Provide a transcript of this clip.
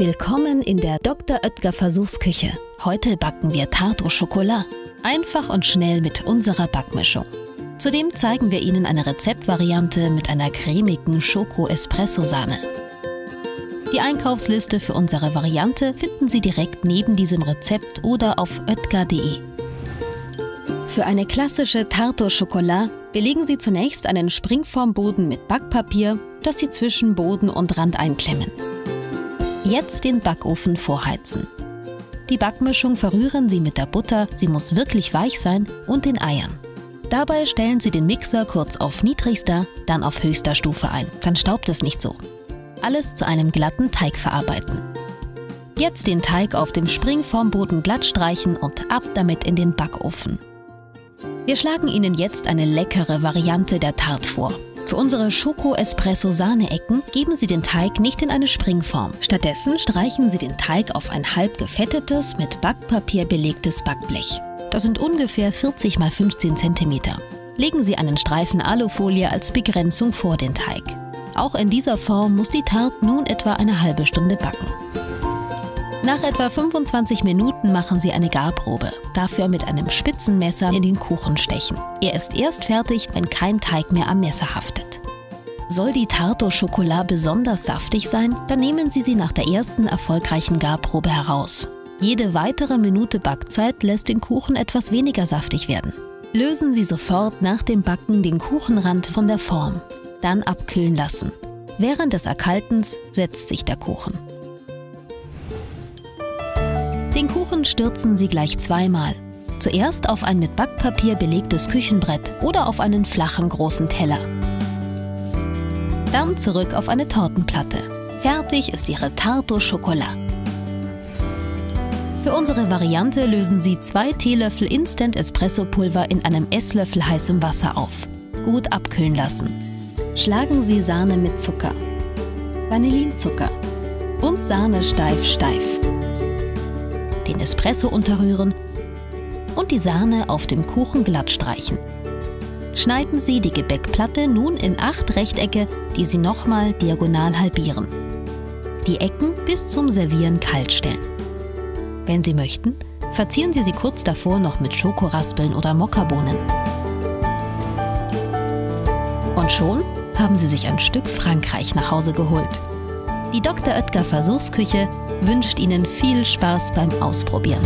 Willkommen in der Dr. Oetker Versuchsküche. Heute backen wir Tarte au Chocolat. Einfach und schnell mit unserer Backmischung. Zudem zeigen wir Ihnen eine Rezeptvariante mit einer cremigen Schoko-Espresso-Sahne. Die Einkaufsliste für unsere Variante finden Sie direkt neben diesem Rezept oder auf oetker.de. Für eine klassische Tarte au Chocolat belegen Sie zunächst einen Springformboden mit Backpapier, das Sie zwischen Boden und Rand einklemmen. Jetzt den Backofen vorheizen. Die Backmischung verrühren Sie mit der Butter, sie muss wirklich weich sein, und den Eiern. Dabei stellen Sie den Mixer kurz auf niedrigster, dann auf höchster Stufe ein. Dann staubt es nicht so. Alles zu einem glatten Teig verarbeiten. Jetzt den Teig auf dem Springformboden glatt streichen und ab damit in den Backofen. Wir schlagen Ihnen jetzt eine leckere Variante der Tarte vor. Für unsere Schoko-Espresso-Sahne-Ecken geben Sie den Teig nicht in eine Springform. Stattdessen streichen Sie den Teig auf ein halb gefettetes, mit Backpapier belegtes Backblech. Das sind ungefähr 40 x 15 cm. Legen Sie einen Streifen Alufolie als Begrenzung vor den Teig. Auch in dieser Form muss die Tarte nun etwa eine halbe Stunde backen. Nach etwa 25 Minuten machen Sie eine Garprobe. Dafür mit einem spitzen Messer in den Kuchen stechen. Er ist erst fertig, wenn kein Teig mehr am Messer haftet. Soll die Tarte au Chocolat besonders saftig sein, dann nehmen Sie sie nach der ersten erfolgreichen Garprobe heraus. Jede weitere Minute Backzeit lässt den Kuchen etwas weniger saftig werden. Lösen Sie sofort nach dem Backen den Kuchenrand von der Form. Dann abkühlen lassen. Während des Erkaltens setzt sich der Kuchen. Den Kuchen stürzen Sie gleich zweimal. Zuerst auf ein mit Backpapier belegtes Küchenbrett oder auf einen flachen großen Teller. Dann zurück auf eine Tortenplatte. Fertig ist Ihre Tarte au Chocolat. Für unsere Variante lösen Sie zwei Teelöffel Instant Espresso Pulver in einem Esslöffel heißem Wasser auf. Gut abkühlen lassen. Schlagen Sie Sahne mit Zucker, Vanillinzucker und Sahne steif steif. Den Espresso unterrühren und die Sahne auf dem Kuchen glatt streichen. Schneiden Sie die Gebäckplatte nun in acht Rechtecke, die Sie nochmal diagonal halbieren. Die Ecken bis zum Servieren kalt stellen. Wenn Sie möchten, verzieren Sie sie kurz davor noch mit Schokoraspeln oder Mokkabohnen. Und schon haben Sie sich ein Stück Frankreich nach Hause geholt. Die Dr. Oetker Versuchsküche wünscht Ihnen viel Spaß beim Ausprobieren.